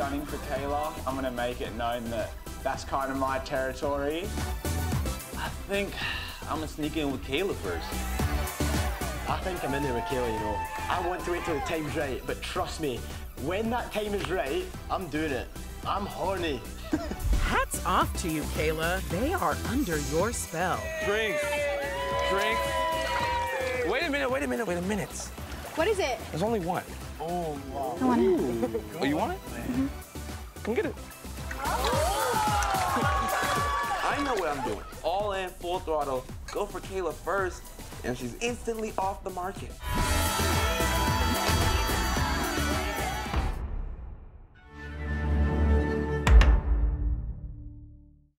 I'm gonna make it known that that's kind of my territory. I think I'm gonna sneak in with Kayla first. I think I'm in there with Kayla, you know. I want to wait till the time's right, but trust me, when that time is right, I'm doing it. I'm horny. Hats off to you, Kayla. They are under your spell. Drink. Drink. Wait a minute, wait a minute, wait a minute. What is it? There's only one. Oh. I want it. Oh, you want it? Mm-hmm. Come get it. I know what I'm doing. All in, full throttle. Go for Kayla first, and she's instantly off the market.